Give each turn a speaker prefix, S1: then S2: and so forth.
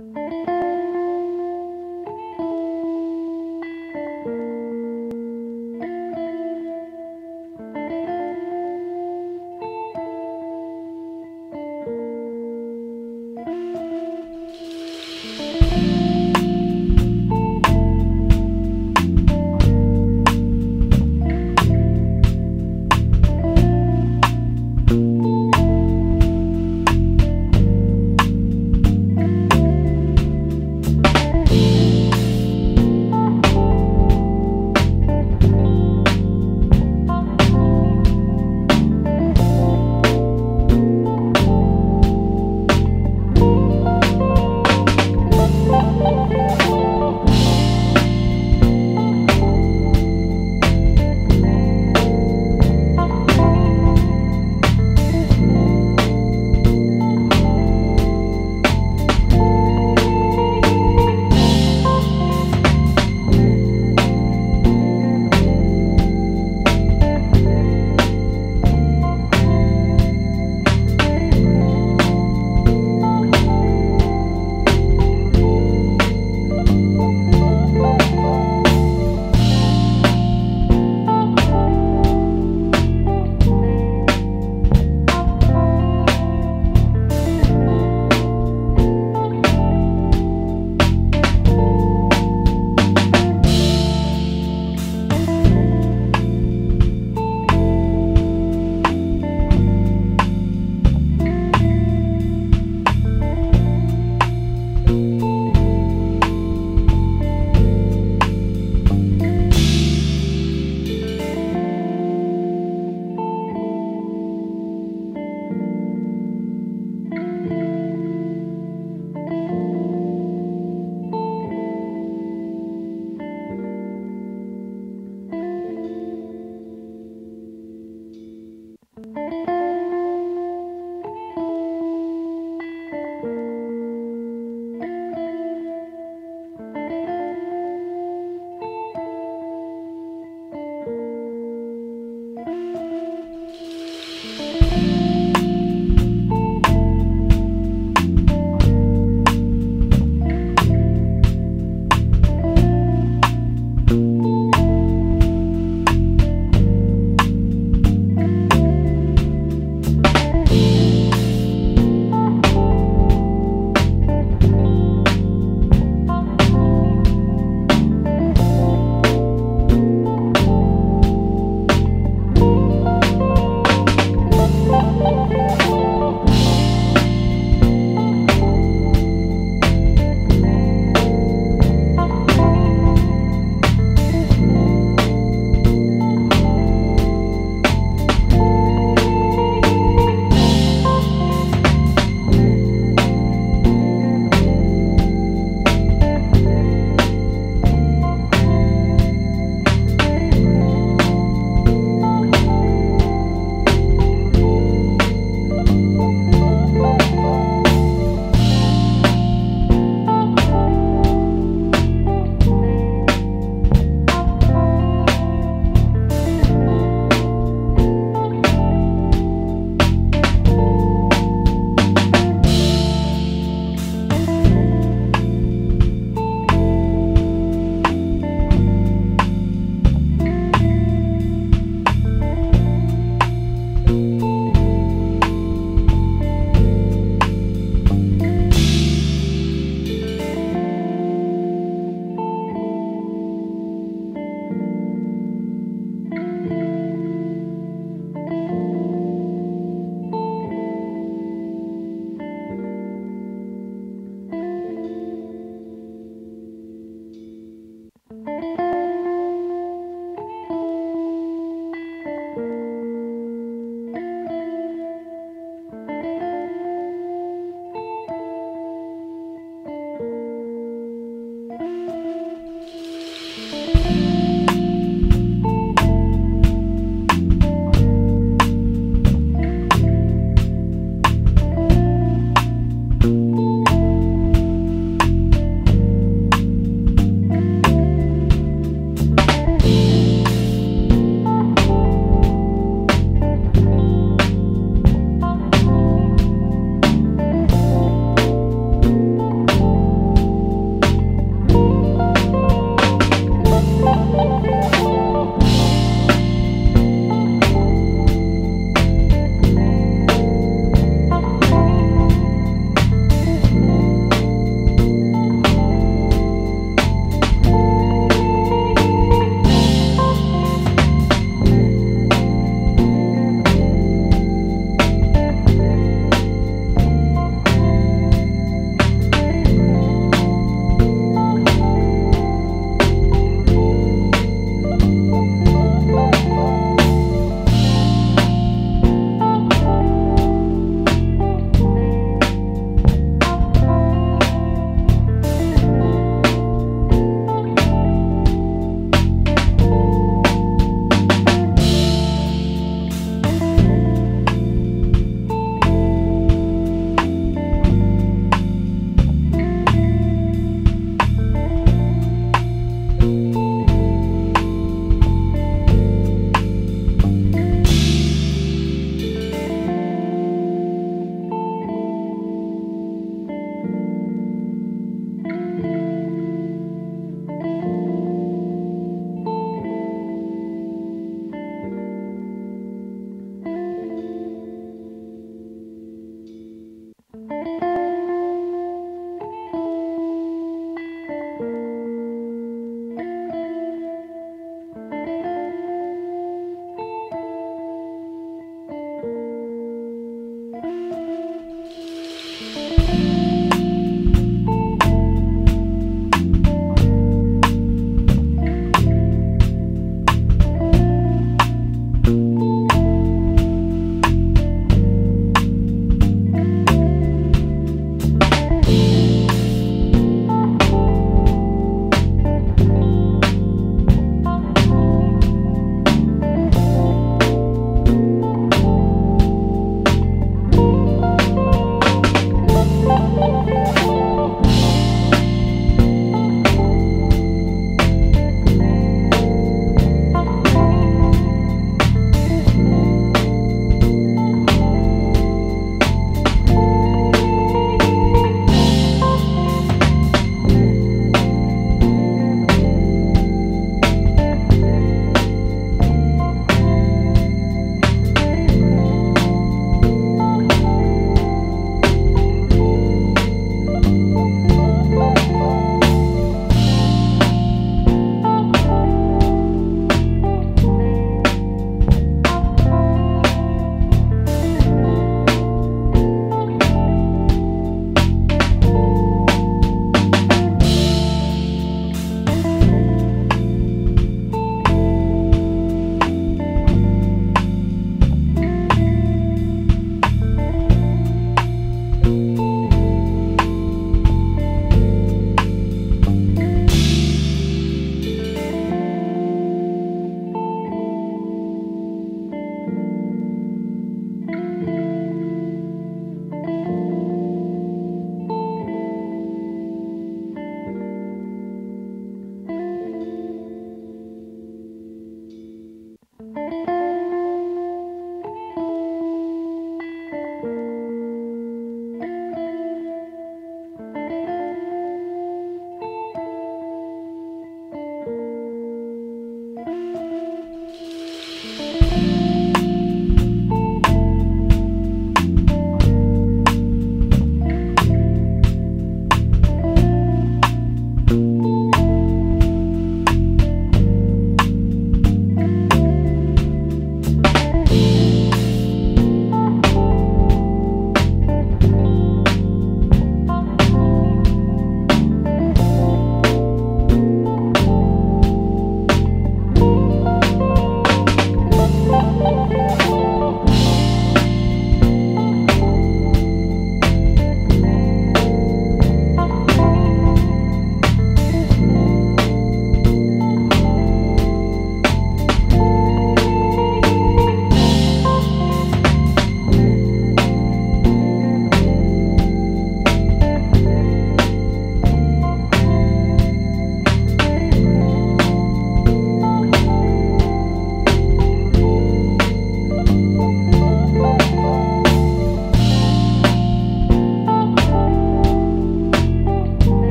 S1: Música